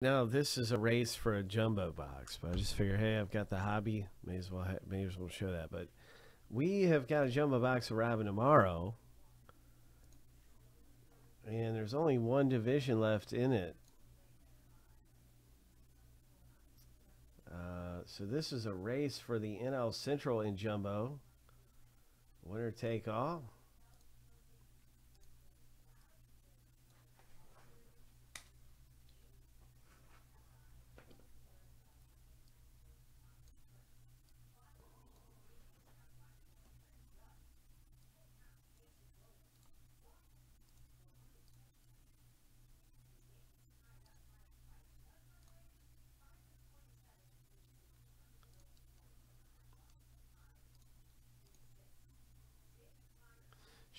No, this is a race for a jumbo box, but I just figure, hey, I've got the hobby, may as well may as well show that. But we have got a jumbo box arriving tomorrow, and there's only one division left in it. Uh, so this is a race for the NL Central in jumbo. Winner take all.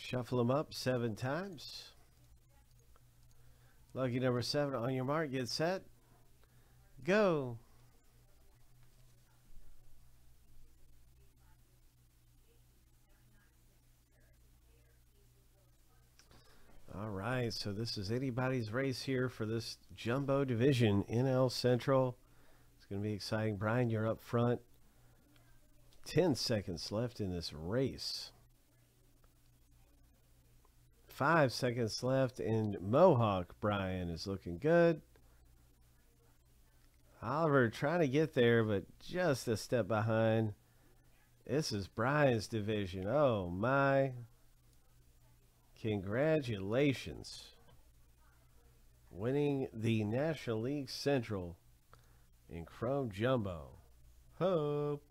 Shuffle them up seven times. Lucky number seven on your mark, get set, go. All right, so this is anybody's race here for this jumbo division, NL Central. It's going to be exciting. Brian, you're up front. 10 seconds left in this race. Five seconds left, and Mohawk Brian is looking good. Oliver trying to get there, but just a step behind. This is Brian's division. Oh, my. Congratulations. Winning the National League Central in Chrome Jumbo. Hope.